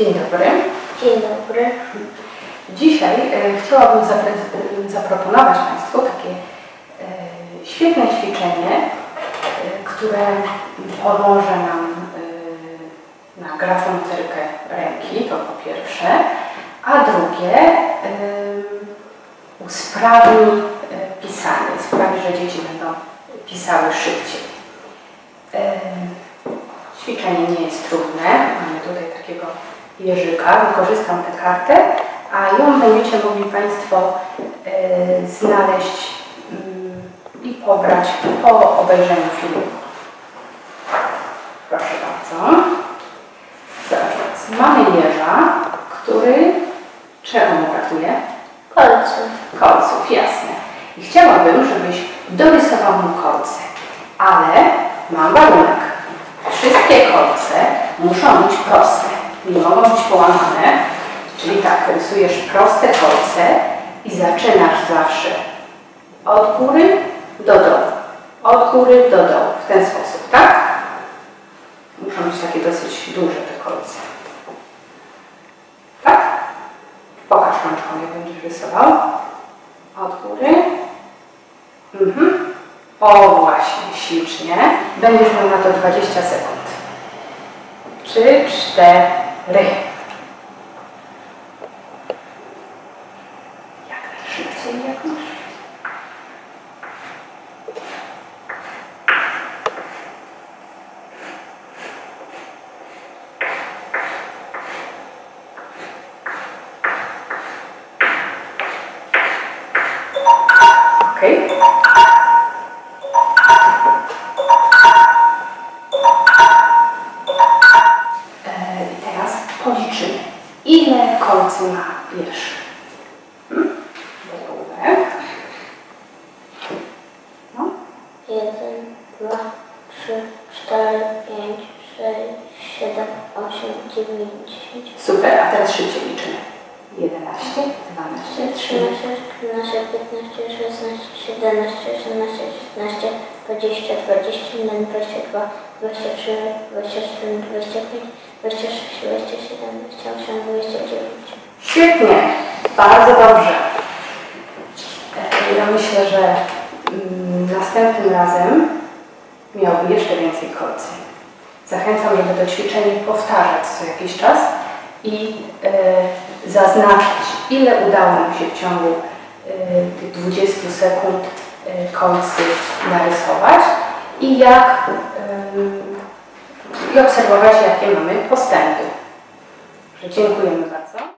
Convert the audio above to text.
Dzień dobry. Dzień dobry. Dzisiaj e, chciałabym zaproponować Państwu takie e, świetne ćwiczenie, e, które pomoże nam na grafomotorykę ręki, to po pierwsze, a drugie usprawni pisanie, sprawi, że dzieci będą pisały szybciej. Ćwiczenie nie jest trudne. Mamy tutaj takiego jeżyka. Wykorzystam tę kartę, a ją będziecie mogli Państwo e, znaleźć mm, i pobrać po obejrzeniu filmu. Proszę bardzo. Teraz mamy jeża, który czego mu brakuje? Kolce. Kolców, jasne. I chciałabym, żebyś dorysował mu kolce, ale mam warunek. Wszystkie kolce muszą być proste, nie mogą być połamane. Czyli tak, rysujesz proste kolce i zaczynasz zawsze od góry do dołu. Od góry do dołu, w ten sposób, tak? Muszą być takie dosyć duże te kolce. Tak? Pokaż rączką, jak będziesz rysował. Od góry. Mhm. O, właśnie, ślicznie. Będziesz miał na to 20 sekund. 3, 4, 累。Okay. Policzymy, ile kolcu ma wiersz. Hmm? No. Jeden, dwa, trzy, cztery, pięć, sześć, siedem, osiem, dziewięć, dziesięć, Super, a teraz szybciej liczymy. 11, 12, 13. trzynaście, czternaście, piętnaście, szesnaście, siedemnaście, osiemnaście, szesnaście, dwadzieścia, dwadzieścia jeden, dwadzieścia dwa, dwadzieścia trzy, dwadzieścia cztery, dwadzieścia pięć, dwadzieścia sześć, dwadzieścia siedem, dwadzieścia osiem, dwadzieścia dziewięć. Świetnie, bardzo dobrze. E, Ja myślę, że mm, następnym razem miałby jeszcze więcej kolcy. Zachęcam, żeby to ćwiczenie powtarzać co jakiś czas i e, zaznaczyć, ile udało nam się w ciągu e, tych 20 sekund e, kolcy narysować i jak em, i obserwować, jakie mamy postępy. Dziękujemy bardzo.